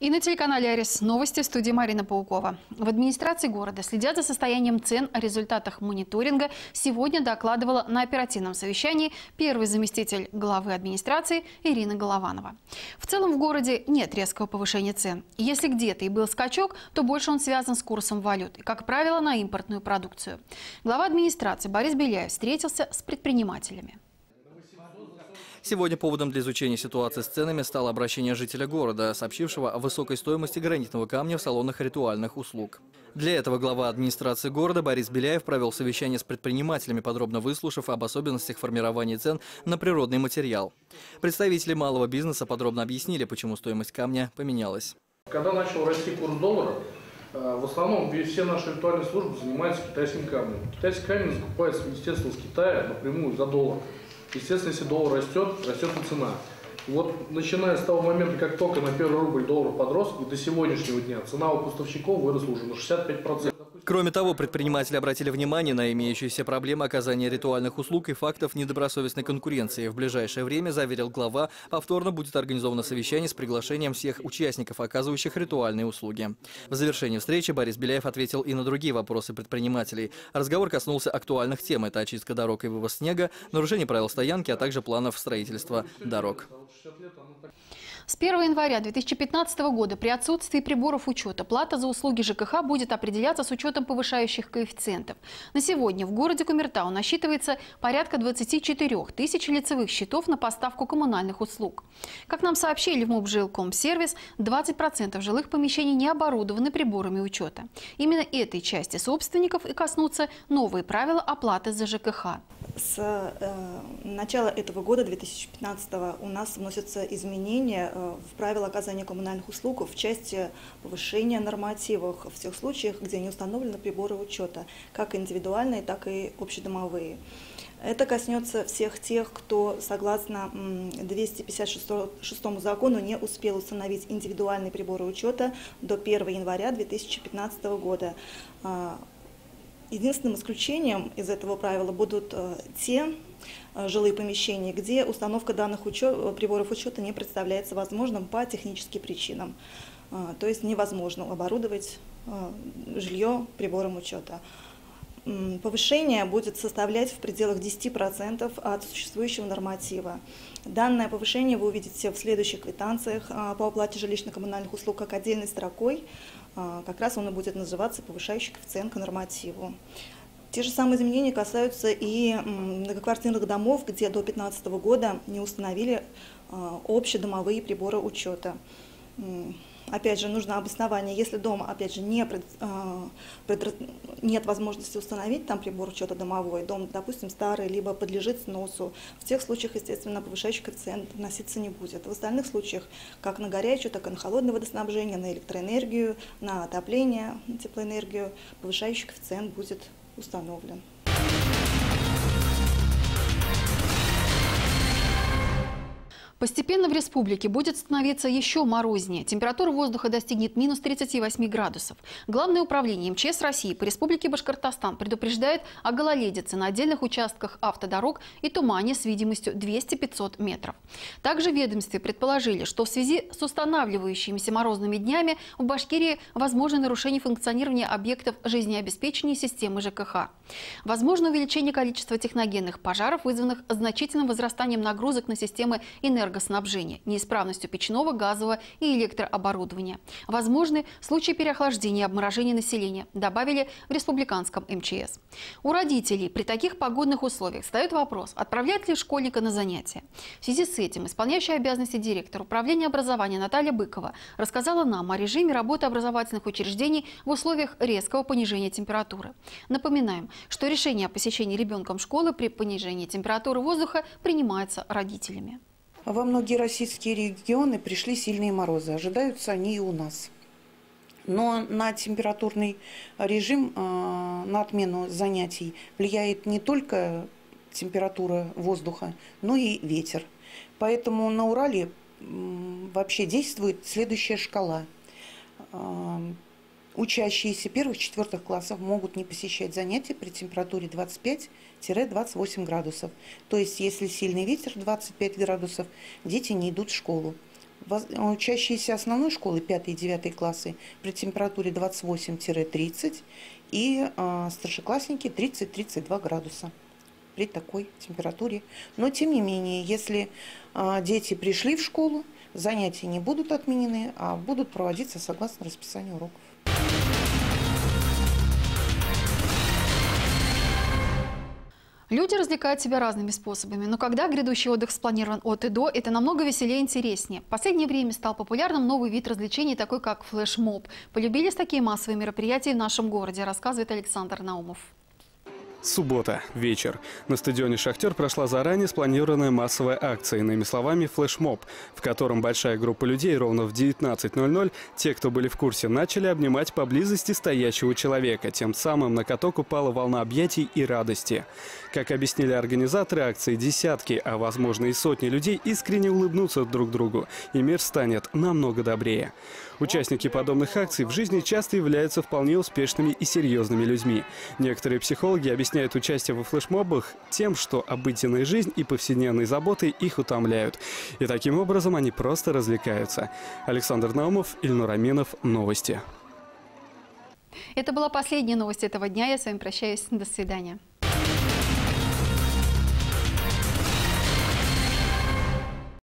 И на телеканале «Арис» новости в студии Марина Паукова. В администрации города следят за состоянием цен о результатах мониторинга. Сегодня докладывала на оперативном совещании первый заместитель главы администрации Ирина Голованова. В целом в городе нет резкого повышения цен. Если где-то и был скачок, то больше он связан с курсом валют, и, как правило, на импортную продукцию. Глава администрации Борис Беляев встретился с предпринимателями. Сегодня поводом для изучения ситуации с ценами стало обращение жителя города, сообщившего о высокой стоимости гранитного камня в салонах ритуальных услуг. Для этого глава администрации города Борис Беляев провел совещание с предпринимателями, подробно выслушав об особенностях формирования цен на природный материал. Представители малого бизнеса подробно объяснили, почему стоимость камня поменялась. Когда начал расти курс доллара, э, в основном все наши ритуальные службы занимаются китайским камнем. Китайский камень закупается, естественно, из Китая напрямую за доллар. Естественно, если доллар растет, растет и цена. Вот начиная с того момента, как только на первый рубль доллар подрос, и до сегодняшнего дня цена у поставщиков выросла уже на 65%. Кроме того, предприниматели обратили внимание на имеющиеся проблемы оказания ритуальных услуг и фактов недобросовестной конкуренции. В ближайшее время, заверил глава, повторно будет организовано совещание с приглашением всех участников, оказывающих ритуальные услуги. В завершении встречи Борис Беляев ответил и на другие вопросы предпринимателей. Разговор коснулся актуальных тем – это очистка дорог и вывоз снега, нарушение правил стоянки, а также планов строительства дорог. С 1 января 2015 года при отсутствии приборов учета плата за услуги ЖКХ будет определяться с учетом повышающих коэффициентов. На сегодня в городе Кумертау насчитывается порядка 24 тысяч лицевых счетов на поставку коммунальных услуг. Как нам сообщили в МУБЖИЛКомсервис, 20% жилых помещений не оборудованы приборами учета. Именно этой части собственников и коснутся новые правила оплаты за ЖКХ. С э, начала этого года, 2015, у нас вносятся изменения Э, в правила оказания коммунальных услуг в части повышения нормативов в тех случаях, где не установлены приборы учета, как индивидуальные, так и общедомовые. Это коснется всех тех, кто, согласно 256 закону, не успел установить индивидуальные приборы учета до 1 января 2015 года. Единственным исключением из этого правила будут э, те Э, жилые помещения, где установка данных учет, э, приборов учета не представляется возможным по техническим причинам. То есть невозможно оборудовать жилье прибором учета. Повышение будет составлять в пределах 10% от существующего норматива. Данное повышение вы увидите в следующих квитанциях по оплате жилищно-коммунальных услуг как отдельной строкой. Как раз он и будет называться повышающий коэффициент к нормативу. Те же самые изменения касаются и многоквартирных домов, где до 2015 года не установили а, общедомовые приборы учета. Опять же, нужно обоснование. Если дома, опять же, не пред, а, пред, нет возможности установить там прибор учета домовой, дом, допустим, старый, либо подлежит сносу, в тех случаях, естественно, повышающий коэффициент вноситься не будет. В остальных случаях, как на горячую, так и на холодное водоснабжение, на электроэнергию, на отопление, на теплоэнергию, повышающий коэффициент будет установлен. Постепенно в республике будет становиться еще морознее. Температура воздуха достигнет минус 38 градусов. Главное управление МЧС России по республике Башкортостан предупреждает о гололедице на отдельных участках автодорог и тумане с видимостью 200-500 метров. Также ведомстве предположили, что в связи с устанавливающимися морозными днями в Башкирии возможно нарушение функционирования объектов жизнеобеспечения системы ЖКХ. Возможно увеличение количества техногенных пожаров, вызванных значительным возрастанием нагрузок на системы энергии энергоснабжения, неисправностью печного, газового и электрооборудования. Возможны случаи переохлаждения и обморожения населения, добавили в республиканском МЧС. У родителей при таких погодных условиях встает вопрос, отправлять ли школьника на занятия. В связи с этим исполняющая обязанности директор управления образования Наталья Быкова рассказала нам о режиме работы образовательных учреждений в условиях резкого понижения температуры. Напоминаем, что решение о посещении ребенком школы при понижении температуры воздуха принимается родителями. Во многие российские регионы пришли сильные морозы. Ожидаются они и у нас. Но на температурный режим, э, на отмену занятий влияет не только температура воздуха, но и ветер. Поэтому на Урале вообще действует следующая шкала. Учащиеся первых-четвертых классов могут не посещать занятия при температуре 25-28 градусов. То есть, если сильный ветер 25 градусов, дети не идут в школу. Учащиеся основной школы 5 и 9 классы при температуре 28-30 и э, старшеклассники 30-32 градуса при такой температуре. Но тем не менее, если э, дети пришли в школу, занятия не будут отменены, а будут проводиться согласно расписанию уроков. Люди развлекают себя разными способами, но когда грядущий отдых спланирован от и до, это намного веселее и интереснее. В последнее время стал популярным новый вид развлечений, такой как флешмоб. Полюбились такие массовые мероприятия в нашем городе, рассказывает Александр Наумов. Суббота. Вечер. На стадионе «Шахтер» прошла заранее спланированная массовая акция, иными словами флешмоб, в котором большая группа людей ровно в 19.00, те, кто были в курсе, начали обнимать поблизости стоящего человека. Тем самым на каток упала волна объятий и радости. Как объяснили организаторы акции, десятки, а возможно и сотни людей искренне улыбнутся друг другу, и мир станет намного добрее. Участники подобных акций в жизни часто являются вполне успешными и серьезными людьми. Некоторые психологи объясняют участие во флешмобах тем, что обыденная жизнь и повседневные заботы их утомляют. И таким образом они просто развлекаются. Александр Наумов, Ильнур Аминов. Новости. Это была последняя новость этого дня. Я с вами прощаюсь. До свидания.